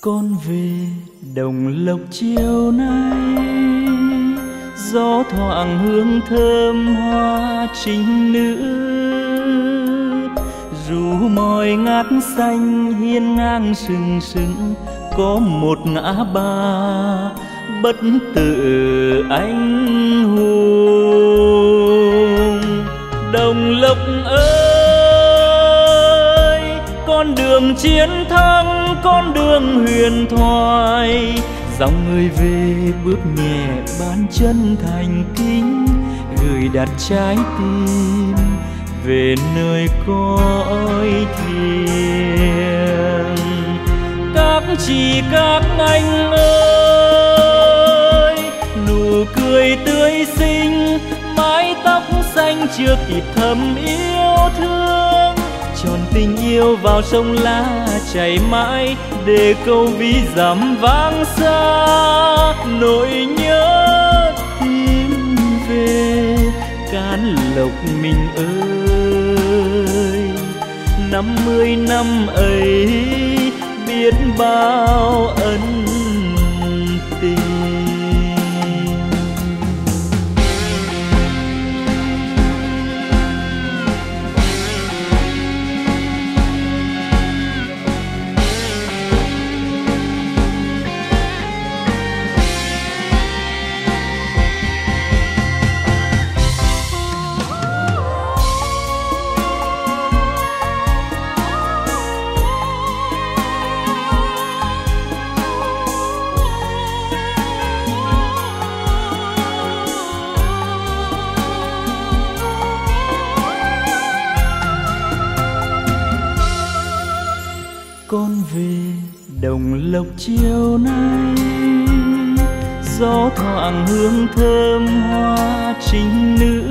con về đồng lộc chiều nay. Gió thoảng hương thơm hoa trinh nữ. Dù mỏi ngát xanh hiên ngang sừng sững, có một ngã ba bất tử anh hùng. Đồng lộc ơi! Con đường chiến thắng, con đường huyền thoại. Dòng người về bước nhẹ bán chân thành kính, gửi đặt trái tim về nơi cõi thiêng. Các chị, các anh ơi, nụ cười tươi xinh, mái tóc xanh chưa kịp thầm yêu thương tròn tình yêu vào sông lá chảy mãi để câu ví dặm vang xa. Nỗi nhớ tìm về cán lộc mình ơi. Năm mươi năm ấy biết bao đồng lộc chiều nay. Gió thoảng hương thơm hoa trinh nữ.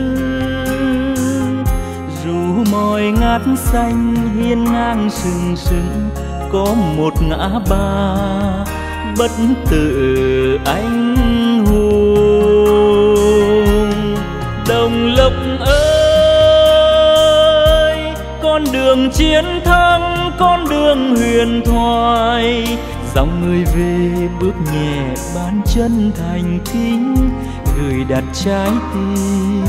Dù mỏi ngát xanh hiên ngang sừng sững, có một ngã ba bất tử anh hùng. Đồng lộc ơi, con đường chiến thắng con đường huyền thoại. Dòng người về bước nhẹ bán chân thành kính gửi đặt trái tim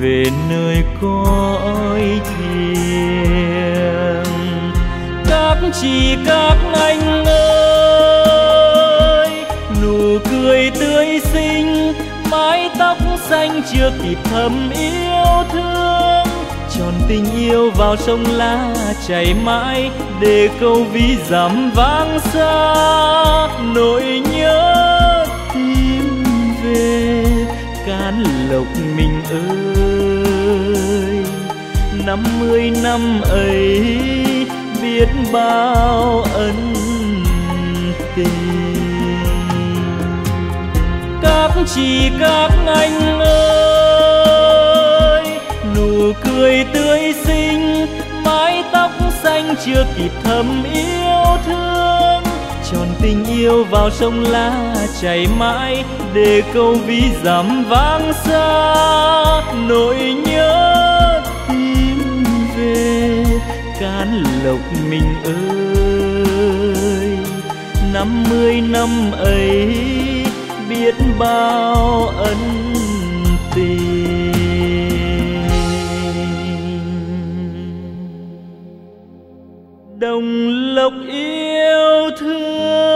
về nơi cõi thiêng. Các chị, các anh ơi, nụ cười tươi xinh, mái tóc xanh chưa kịp thầm yêu thương tròn tình yêu vào sông lá chảy mãi để câu ví dặm vang xa. Nỗi nhớ tìm về can lộc mình ơi. Năm mươi năm ấy biết bao ân tình. Các chị các anh ơi nụ cười tươi xinh, mái tóc xanh chưa kịp thầm yêu thương. Tròn tình yêu vào sông lá chảy mãi, để câu ví dặm vang xa. Nỗi nhớ tìm về can lộc mình ơi. Năm mươi năm ấy, biết bao ân tình. Lộc yêu thương.